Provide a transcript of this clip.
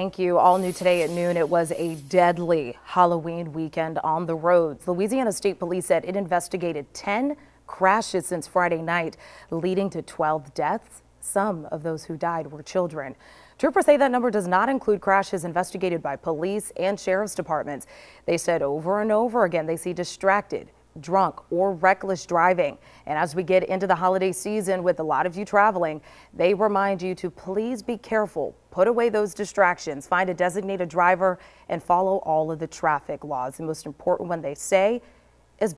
Thank you. All new today at noon, it was a deadly Halloween weekend on the roads. Louisiana State Police said it investigated 10 crashes since Friday night, leading to 12 deaths. Some of those who died were children. Troopers say that number does not include crashes investigated by police and sheriff's departments. They said over and over again they see distracted, drunk or reckless driving. And as we get into the holiday season with a lot of you traveling, they remind you to please be careful, put away those distractions, find a designated driver and follow all of the traffic laws. The most important one they say